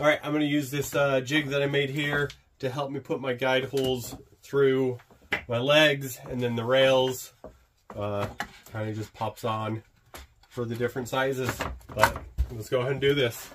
All right, I'm gonna use this uh, jig that I made here to help me put my guide holes through my legs and then the rails uh, kind of just pops on for the different sizes. But let's go ahead and do this.